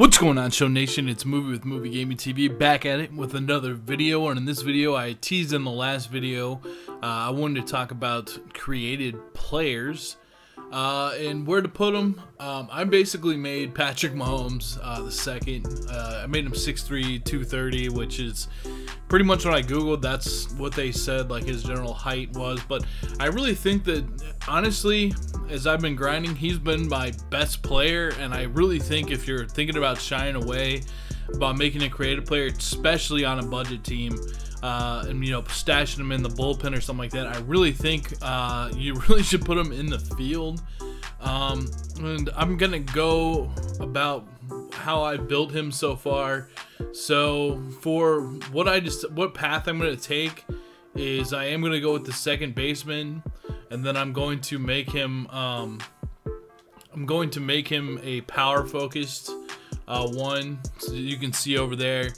What's going on, Show Nation? It's Movie with Movie Gaming TV back at it with another video. And in this video, I teased in the last video, uh, I wanted to talk about created players uh, and where to put them. Um, I basically made Patrick Mahomes uh, the second. Uh, I made him 6'3", 230, which is pretty much what I googled. That's what they said, like his general height was. But I really think that, honestly, as I've been grinding, he's been my best player. And I really think if you're thinking about shying away about making a creative player, especially on a budget team, uh, and you know stashing him in the bullpen or something like that. I really think uh, you really should put him in the field. Um, and I'm gonna go about how I built him so far. So for what I just what path I'm gonna take is I am gonna go with the second baseman, and then I'm going to make him. Um, I'm going to make him a power focused uh, one. So you can see over there.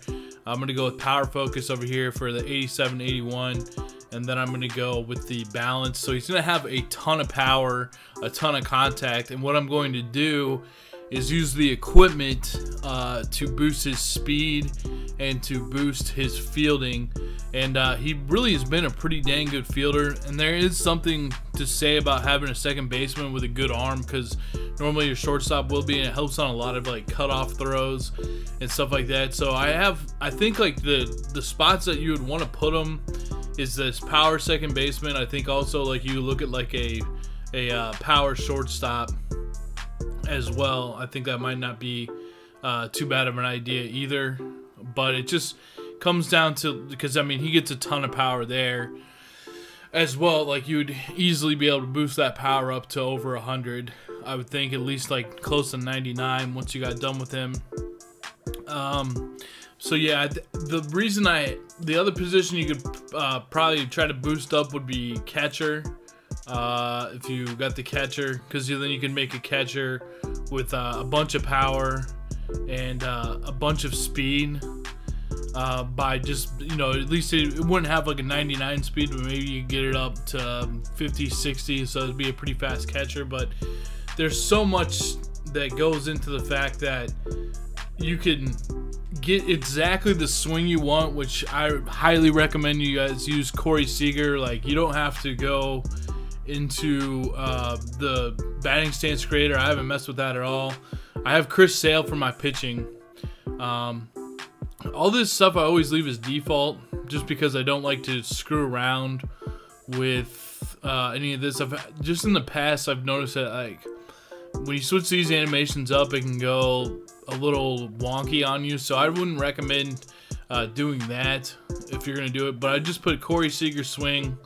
I'm to go with power focus over here for the 87 81 and then I'm to go with the balance. So he's to have a ton of power, a ton of contact, and what I'm going to do is use the equipment uh, to boost his speed and to boost his fielding. And uh, he really has been a pretty dang good fielder. And there is something to say about having a second baseman with a good arm because normally your shortstop will be, and it helps on a lot of like cutoff throws and stuff like that. So I have, I think like the the spots that you would want to put him is this power second baseman. I think also like you look at like a a uh, power shortstop as well. I think that might not be uh, too bad of an idea either. But it just comes down to because I mean he gets a ton of power there as well. Like you'd easily be able to boost that power up to over a hundred. I would think at least like close to 99 once you got done with him. Um, so yeah, the reason I the other position you could uh, probably try to boost up would be catcher uh, if you got the catcher, because then you can make a catcher with uh, a bunch of power and uh, a bunch of speed. Uh, by just you know at least it, it, wouldn't have like a 99 speed but maybe you get it up to um, 50 60 so it'd be a pretty fast catcher but there's so much that goes into the fact that you can get exactly the swing you want which i highly recommend you guys use corey seager like you don't have to go into uh, the batting stance creator. I haven't messed with that at all. I have Chris Sale for my pitching. Um, all this stuff I always leave as default just because I don't like to screw around with uh, any of this. I've just in the past I've noticed that like when you switch these animations up, it can go a little wonky on you. So I wouldn't recommend uh, doing that if you're gonna do it. But I just put Corey Seager swing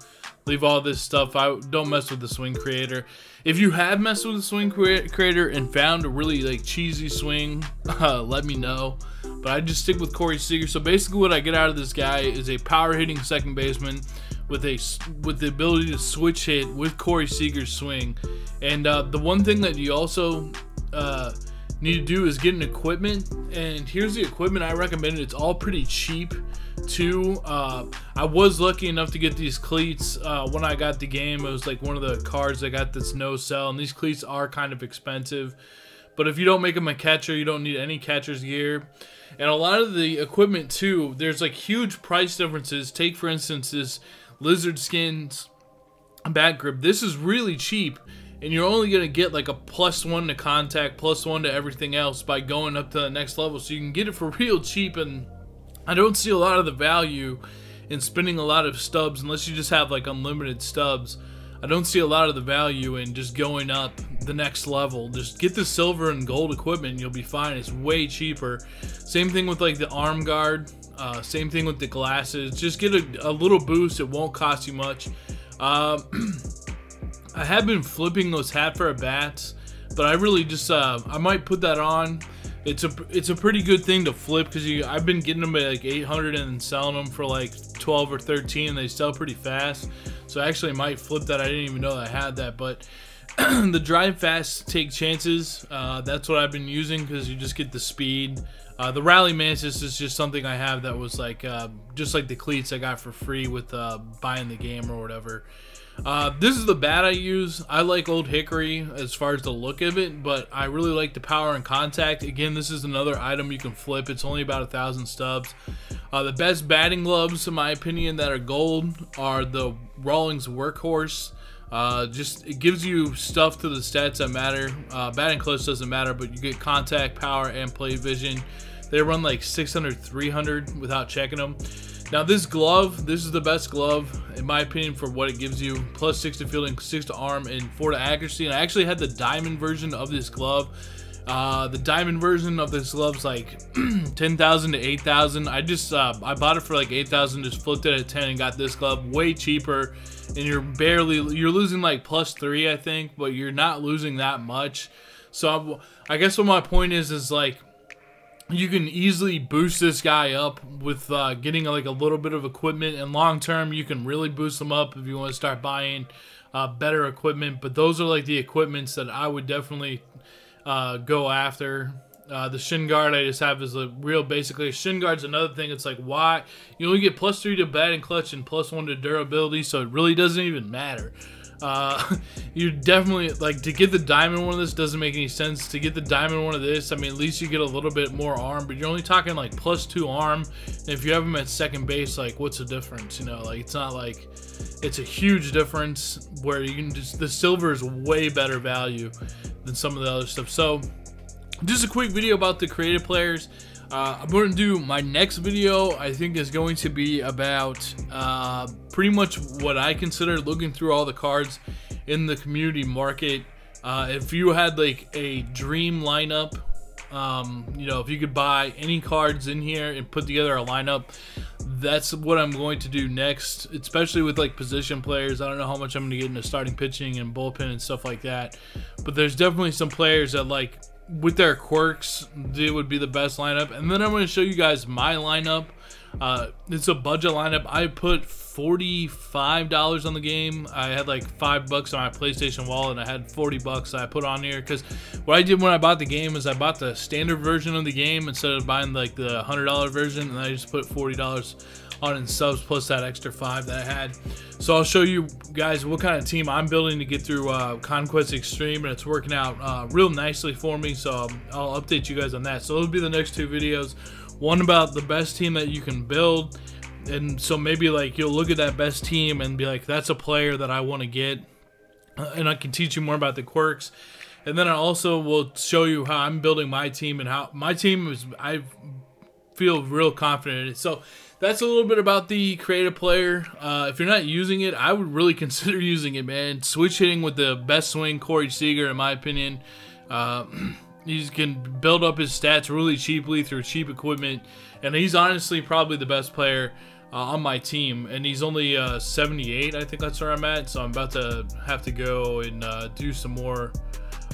leave all this stuff I don't mess with the swing creator. If you have messed with the swing creator and found a really like cheesy swing uh, let me know. But I just stick with Corey Seager. So basically what I get out of this guy is a power hitting second baseman with a with the ability to switch hit with Corey Seager's swing. And uh, the one thing that you also uh, need to do is get an equipment and here's the equipment I recommend. It's all pretty cheap too. Uh, I was lucky enough to get these cleats uh, when I got the game. It was like one of the cards I got that's no sell and these cleats are kind of expensive. But if you don't make them a catcher you don't need any catcher's gear. And a lot of the equipment too there's like huge price differences. Take for instance this lizard skins bat grip. This is really cheap and you're only going to get like a plus one to contact, plus one to everything else by going up to the next level. So you can get it for real cheap, and I don't see a lot of the value in spending a lot of stubs unless you just have like unlimited stubs. I don't see a lot of the value in just going up the next level. Just get the silver and gold equipment you'll be fine. It's way cheaper. Same thing with like the arm guard. Uh, same thing with the glasses. Just get a, a little boost. It won't cost you much. Uh, I have been flipping those Hatfra bats, but I really just uh, I might put that on. It's a it's a pretty good thing to flip because you I've been getting them at like 800 and selling them for like 12 or 13. And they sell pretty fast, so I actually might flip that. I didn't even know that I had that, but. the drive fast, take chances. Uh, that's what I've been using because you just get the speed. Uh, the Rally Mantis is just something I have that was like uh, just like the cleats I got for free with uh, buying the game or whatever. Uh, this is the bat I use. I like Old Hickory as far as the look of it, but I really like the power and contact. Again, this is another item you can flip. It's only about a thousand stubs. Uh, the best batting gloves, in my opinion, that are gold are the Rawlings Workhorse. Uh, just it gives you stuff to the stats that matter. Uh, batting close doesn't matter, but you get contact, power, and plate vision. They run like 600, 300 without checking them. Now this glove, this is the best glove in my opinion for what it gives you. Plus six to fielding, six to arm, and four to accuracy. And I actually had the diamond version of this glove. Uh, the diamond version of this glove's like 10,000 to 8,000. I just uh, I bought it for like 8,000, just flipped it at 10 and got this glove way cheaper. And you're barely you're losing like plus three, I think, but you're not losing that much. So I'm, I guess what my point is is like you can easily boost this guy up with uh, getting like a little bit of equipment and long term you can really boost them up if you want to start buying uh, better equipment but those are like the equipments that i would definitely uh, go after uh, the shin guard I just have is a real basically shin guard's another thing. It's like why you only get plus three to batting clutch and plus one to durability, so it really doesn't even matter. Uh, you definitely like to get the diamond one of this doesn't make any sense. To get the diamond one of this, I mean, at least you get a little bit more arm, but you're only talking like plus two arm. And if you have them at second base, like what's the difference? You know, like it's not like it's a huge difference where you can just the silver is way better value than some of the other stuff. So, just a quick video about the creative players. Uh, I'm going to do my next video, I think is going to be about uh, pretty much what I consider looking through all the cards in the community market. Uh, if you had like a dream lineup, um, you know, if you could buy any cards in here and put together a lineup, that's what I'm going to do next, especially with like position players. I don't know how much I'm going to get into starting pitching and bullpen and stuff like that, but there's definitely some players that like with their quirks, it would be the best lineup. And then I'm going to show you guys my lineup. Uh, it's a budget lineup. I put $45 on the game. I had like five bucks on my PlayStation wallet and I had 40 bucks I put on here because what I did when I bought the game is I bought the standard version of the game instead of buying like the $100 version and I just put $40 on in stubs plus that extra five that I had. So I'll show you guys what kind of team I'm building to get through uh, Conquest Extreme, and it's working out uh, real nicely for me. So um, I'll update you guys on that. So will be the next two videos. One about the best team that you can build, and so maybe like you'll look at that best team and be like, that's a player that I want to get, uh, and I can teach you more about the quirks. And then I also will show you how I'm building my team and how my team is. I feel real confident in it. So that's a little bit about the creative player. Uh, if you're not using it, I would really consider using it, man. Switch hitting with the best swing, Corey Seager, in my opinion. Uh, he can build up his stats really cheaply through cheap equipment, and he's honestly probably the best player uh, on my team. And he's only uh, 78, I think that's where I'm at. So I'm about to have to go and uh, do some more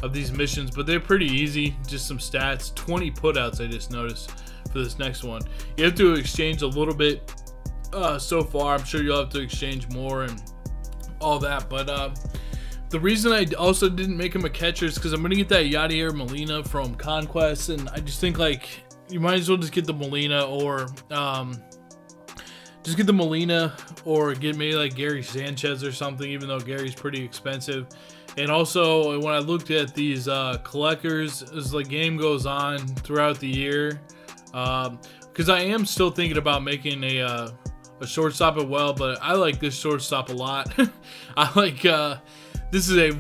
of these missions, but they're pretty easy. Just some stats, 20 putouts. I just noticed for this next one. You have to exchange a little bit uh, so far. I'm sure you'll have to exchange more and all that. But uh, the reason I also didn't make him a catcher is because I'm going to get that Yadier Molina from Conquest. And I just think, like, you might as well just get the Molina or... Um, just get the Molina or get me like Gary Sanchez or something, even though Gary's pretty expensive. And also, when I looked at these uh, collectors, as the game goes on throughout the year, um because um, I am still thinking about making a uh, a shortstop as well, but I like this shortstop a lot. I like uh, this is a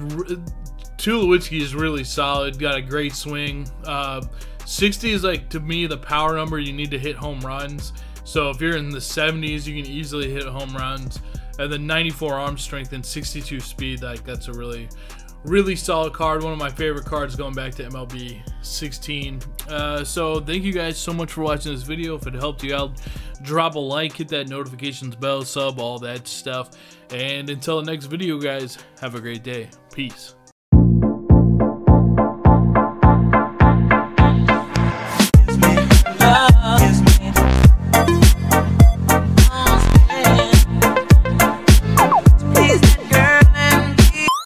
Tulowitzki is really solid. Got a great swing. Uh, 60 is like to me the power number you need to hit home runs. So if you're in the 70s, you can easily hit home runs. And then 94 arm strength and 62 speed, like that's a really really solid card one of my favorite cards going back to mlb 16 uh, so thank you guys so much for watching this video. If it helped you out drop a like hit that notifications bell sub all that stuff. And until the next video guys have a great day. Peace